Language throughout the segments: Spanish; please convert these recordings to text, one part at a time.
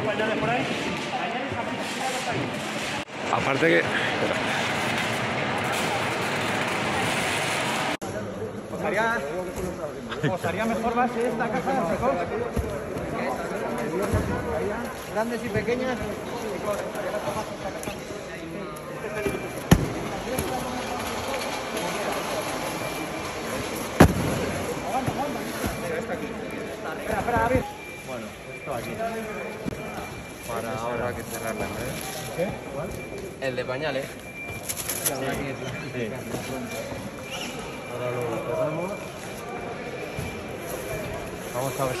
pañales por ahí. Aparte que... Os haría, os haría mejor base esta caja de secos. Grandes y pequeñas. Espera, espera, David. Bueno, esto aquí. Para ahora que cerrarla, ¿eh? El de pañales. Sí. Ahora lo cerramos. Vamos a ver.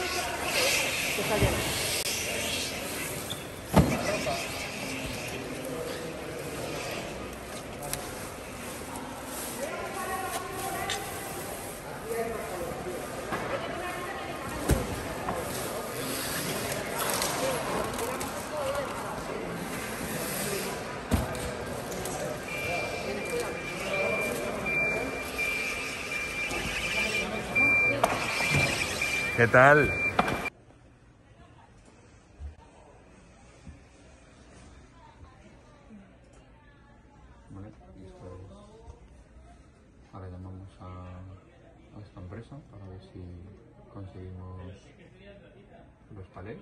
¿Qué tal? Vale, y esto es... Ahora llamamos a, esta empresa para ver si conseguimos los palés.